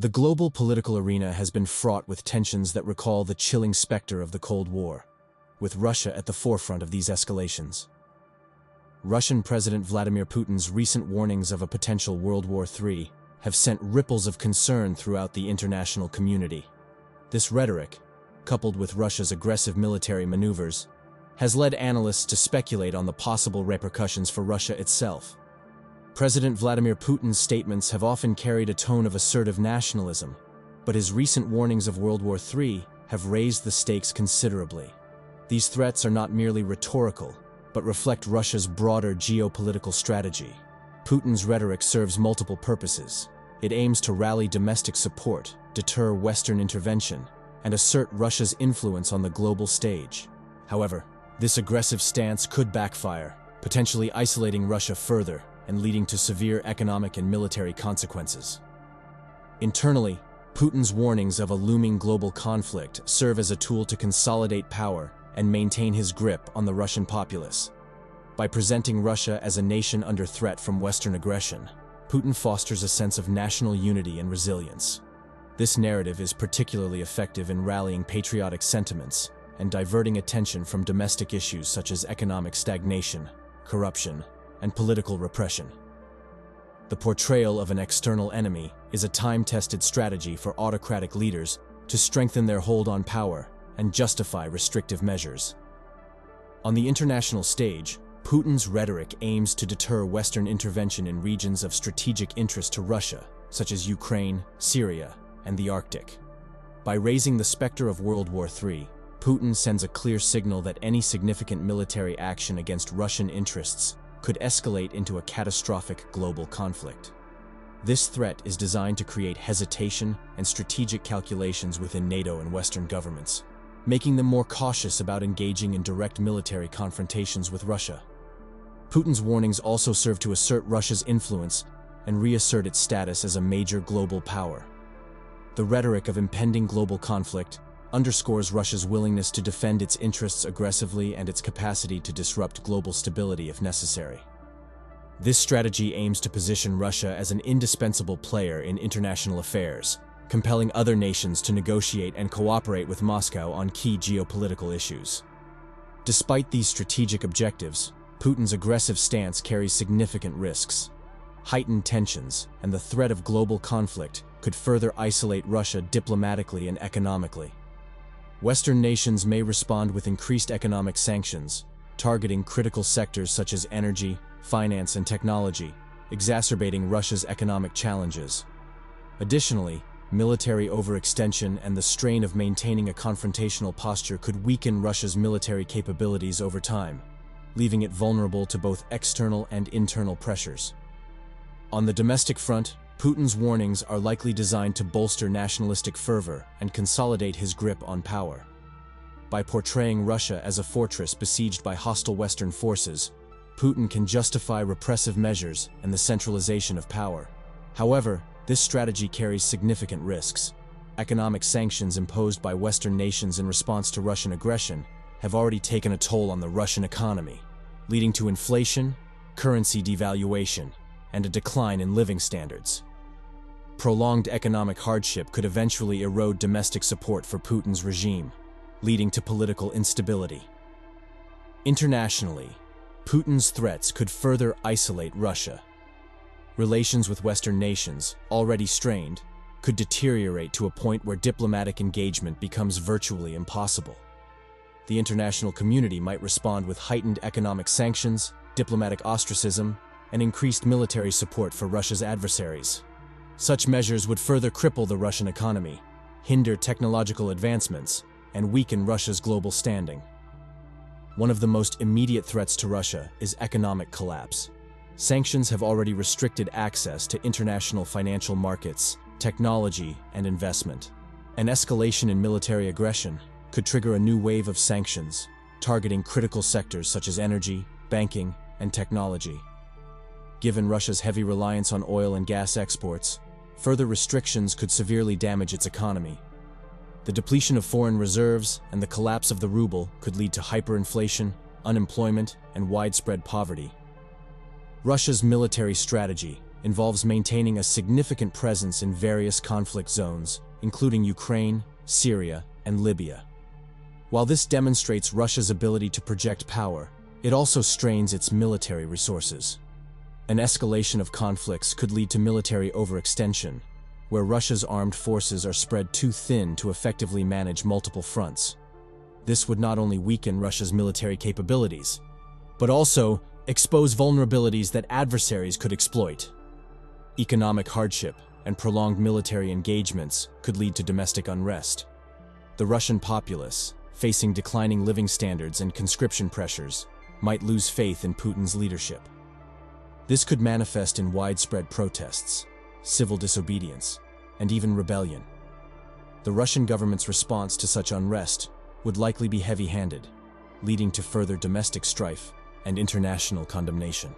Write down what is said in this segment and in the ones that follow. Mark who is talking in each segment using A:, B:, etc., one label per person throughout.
A: The global political arena has been fraught with tensions that recall the chilling specter of the Cold War, with Russia at the forefront of these escalations. Russian President Vladimir Putin's recent warnings of a potential World War III have sent ripples of concern throughout the international community. This rhetoric, coupled with Russia's aggressive military maneuvers, has led analysts to speculate on the possible repercussions for Russia itself. President Vladimir Putin's statements have often carried a tone of assertive nationalism, but his recent warnings of World War III have raised the stakes considerably. These threats are not merely rhetorical, but reflect Russia's broader geopolitical strategy. Putin's rhetoric serves multiple purposes. It aims to rally domestic support, deter Western intervention, and assert Russia's influence on the global stage. However, this aggressive stance could backfire, potentially isolating Russia further and leading to severe economic and military consequences. Internally, Putin's warnings of a looming global conflict serve as a tool to consolidate power and maintain his grip on the Russian populace. By presenting Russia as a nation under threat from Western aggression, Putin fosters a sense of national unity and resilience. This narrative is particularly effective in rallying patriotic sentiments and diverting attention from domestic issues such as economic stagnation, corruption, and political repression. The portrayal of an external enemy is a time-tested strategy for autocratic leaders to strengthen their hold on power and justify restrictive measures. On the international stage, Putin's rhetoric aims to deter Western intervention in regions of strategic interest to Russia, such as Ukraine, Syria, and the Arctic. By raising the specter of World War III, Putin sends a clear signal that any significant military action against Russian interests could escalate into a catastrophic global conflict. This threat is designed to create hesitation and strategic calculations within NATO and Western governments, making them more cautious about engaging in direct military confrontations with Russia. Putin's warnings also serve to assert Russia's influence and reassert its status as a major global power. The rhetoric of impending global conflict underscores Russia's willingness to defend its interests aggressively and its capacity to disrupt global stability if necessary. This strategy aims to position Russia as an indispensable player in international affairs, compelling other nations to negotiate and cooperate with Moscow on key geopolitical issues. Despite these strategic objectives, Putin's aggressive stance carries significant risks. Heightened tensions and the threat of global conflict could further isolate Russia diplomatically and economically. Western nations may respond with increased economic sanctions, targeting critical sectors such as energy, finance, and technology, exacerbating Russia's economic challenges. Additionally, military overextension and the strain of maintaining a confrontational posture could weaken Russia's military capabilities over time, leaving it vulnerable to both external and internal pressures. On the domestic front, Putin's warnings are likely designed to bolster nationalistic fervor and consolidate his grip on power. By portraying Russia as a fortress besieged by hostile Western forces, Putin can justify repressive measures and the centralization of power. However, this strategy carries significant risks. Economic sanctions imposed by Western nations in response to Russian aggression have already taken a toll on the Russian economy, leading to inflation, currency devaluation, and a decline in living standards. Prolonged economic hardship could eventually erode domestic support for Putin's regime, leading to political instability. Internationally, Putin's threats could further isolate Russia. Relations with Western nations, already strained, could deteriorate to a point where diplomatic engagement becomes virtually impossible. The international community might respond with heightened economic sanctions, diplomatic ostracism, and increased military support for Russia's adversaries. Such measures would further cripple the Russian economy, hinder technological advancements, and weaken Russia's global standing. One of the most immediate threats to Russia is economic collapse. Sanctions have already restricted access to international financial markets, technology, and investment. An escalation in military aggression could trigger a new wave of sanctions, targeting critical sectors such as energy, banking, and technology. Given Russia's heavy reliance on oil and gas exports, Further restrictions could severely damage its economy. The depletion of foreign reserves and the collapse of the ruble could lead to hyperinflation, unemployment, and widespread poverty. Russia's military strategy, involves maintaining a significant presence in various conflict zones, including Ukraine, Syria, and Libya. While this demonstrates Russia's ability to project power, it also strains its military resources. An escalation of conflicts could lead to military overextension, where Russia's armed forces are spread too thin to effectively manage multiple fronts. This would not only weaken Russia's military capabilities, but also expose vulnerabilities that adversaries could exploit. Economic hardship and prolonged military engagements could lead to domestic unrest. The Russian populace, facing declining living standards and conscription pressures, might lose faith in Putin's leadership. This could manifest in widespread protests, civil disobedience, and even rebellion. The Russian government's response to such unrest would likely be heavy-handed, leading to further domestic strife and international condemnation.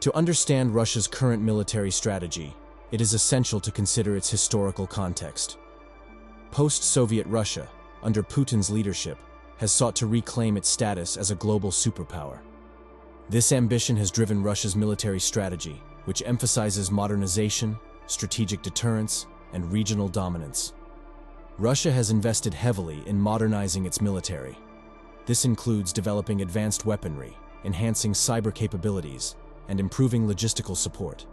A: To understand Russia's current military strategy, it is essential to consider its historical context. Post-Soviet Russia, under Putin's leadership, has sought to reclaim its status as a global superpower. This ambition has driven Russia's military strategy, which emphasizes modernization, strategic deterrence, and regional dominance. Russia has invested heavily in modernizing its military. This includes developing advanced weaponry, enhancing cyber capabilities, and improving logistical support.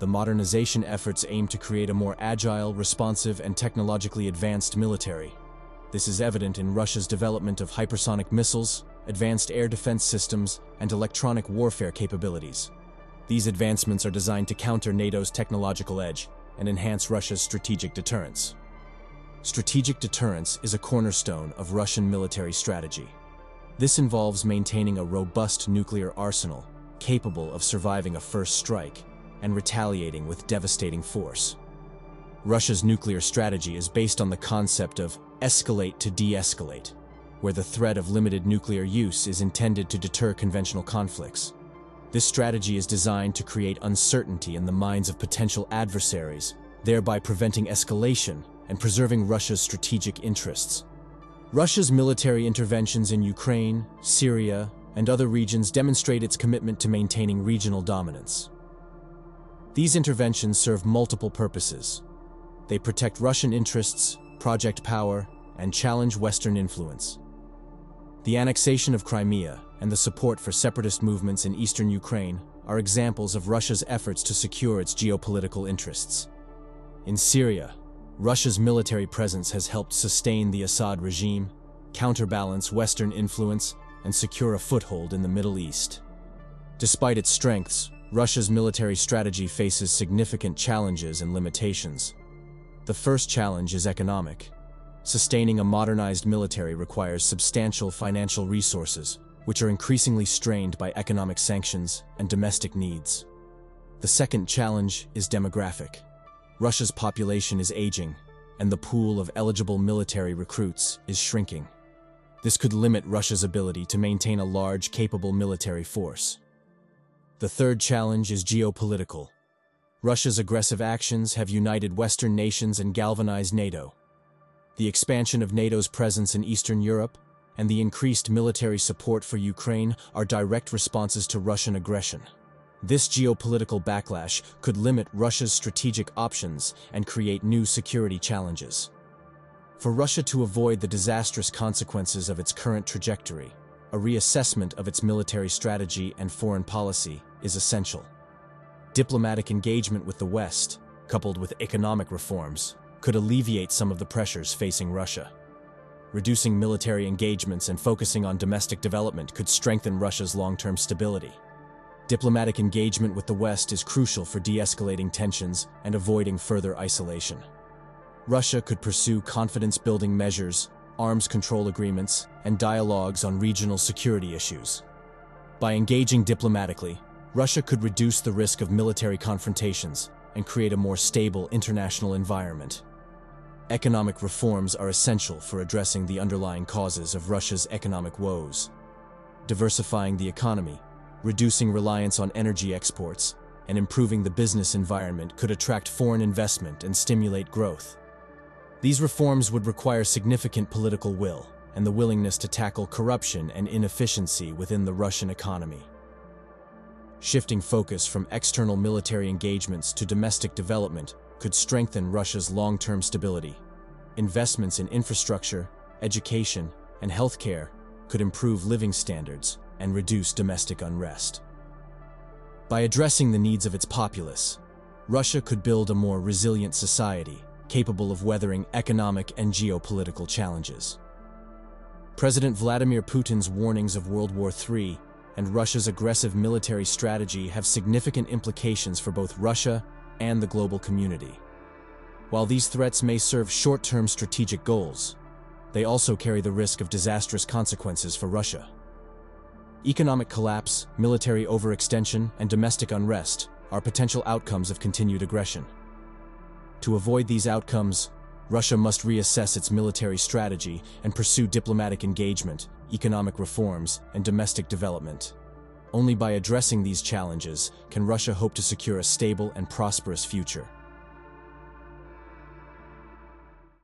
A: The modernization efforts aim to create a more agile, responsive, and technologically advanced military. This is evident in Russia's development of hypersonic missiles, advanced air defense systems, and electronic warfare capabilities. These advancements are designed to counter NATO's technological edge and enhance Russia's strategic deterrence. Strategic deterrence is a cornerstone of Russian military strategy. This involves maintaining a robust nuclear arsenal capable of surviving a first strike and retaliating with devastating force. Russia's nuclear strategy is based on the concept of escalate to de-escalate, where the threat of limited nuclear use is intended to deter conventional conflicts. This strategy is designed to create uncertainty in the minds of potential adversaries, thereby preventing escalation and preserving Russia's strategic interests. Russia's military interventions in Ukraine, Syria, and other regions demonstrate its commitment to maintaining regional dominance. These interventions serve multiple purposes. They protect Russian interests, project power, and challenge Western influence. The annexation of Crimea and the support for separatist movements in eastern Ukraine are examples of Russia's efforts to secure its geopolitical interests. In Syria, Russia's military presence has helped sustain the Assad regime, counterbalance Western influence, and secure a foothold in the Middle East. Despite its strengths, Russia's military strategy faces significant challenges and limitations. The first challenge is economic. Sustaining a modernized military requires substantial financial resources, which are increasingly strained by economic sanctions and domestic needs. The second challenge is demographic. Russia's population is aging, and the pool of eligible military recruits is shrinking. This could limit Russia's ability to maintain a large, capable military force. The third challenge is geopolitical. Russia's aggressive actions have united Western nations and galvanized NATO. The expansion of NATO's presence in Eastern Europe and the increased military support for Ukraine are direct responses to Russian aggression. This geopolitical backlash could limit Russia's strategic options and create new security challenges. For Russia to avoid the disastrous consequences of its current trajectory, a reassessment of its military strategy and foreign policy is essential. Diplomatic engagement with the West, coupled with economic reforms, could alleviate some of the pressures facing Russia. Reducing military engagements and focusing on domestic development could strengthen Russia's long-term stability. Diplomatic engagement with the West is crucial for de-escalating tensions and avoiding further isolation. Russia could pursue confidence-building measures, arms control agreements, and dialogues on regional security issues. By engaging diplomatically, Russia could reduce the risk of military confrontations and create a more stable international environment. Economic reforms are essential for addressing the underlying causes of Russia's economic woes. Diversifying the economy reducing reliance on energy exports, and improving the business environment could attract foreign investment and stimulate growth. These reforms would require significant political will and the willingness to tackle corruption and inefficiency within the Russian economy. Shifting focus from external military engagements to domestic development could strengthen Russia's long-term stability. Investments in infrastructure, education, and healthcare could improve living standards and reduce domestic unrest. By addressing the needs of its populace, Russia could build a more resilient society capable of weathering economic and geopolitical challenges. President Vladimir Putin's warnings of World War III and Russia's aggressive military strategy have significant implications for both Russia and the global community. While these threats may serve short-term strategic goals, they also carry the risk of disastrous consequences for Russia. Economic collapse, military overextension, and domestic unrest are potential outcomes of continued aggression. To avoid these outcomes, Russia must reassess its military strategy and pursue diplomatic engagement, economic reforms, and domestic development. Only by addressing these challenges can Russia hope to secure a stable and prosperous future.